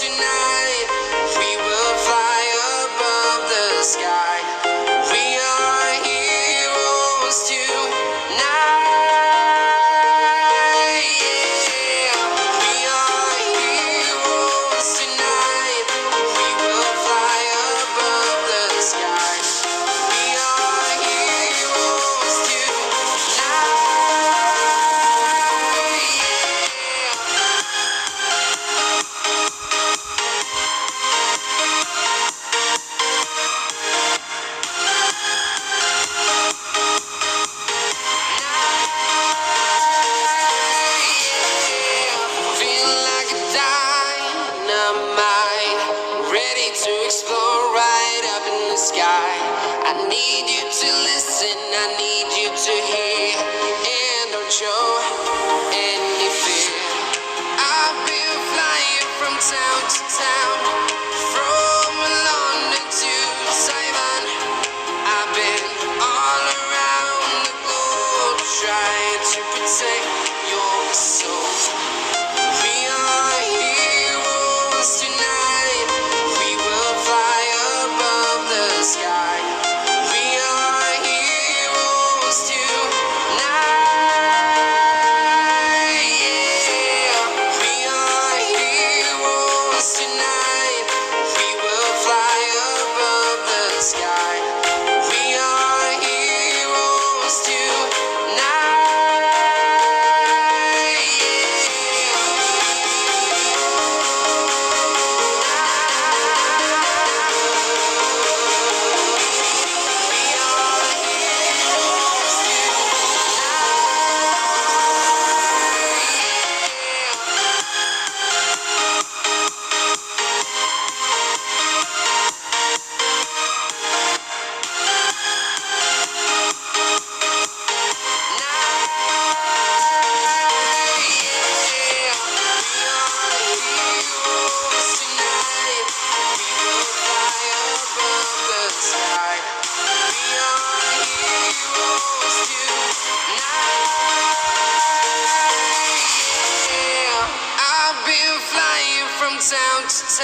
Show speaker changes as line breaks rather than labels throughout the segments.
Tonight. We will fly above the sky.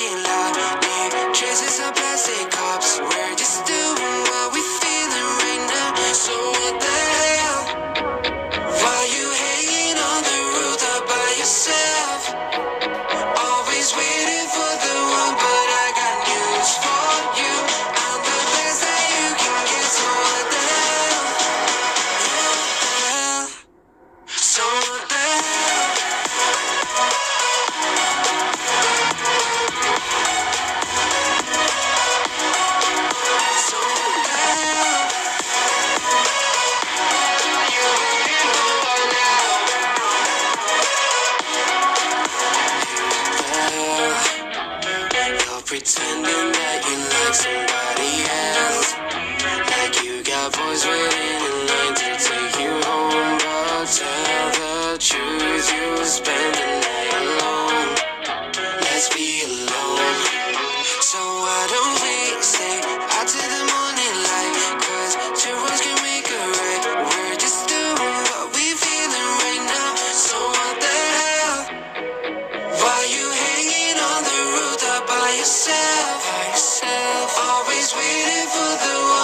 parking lot. Big traces of
plastic. Waiting for the one,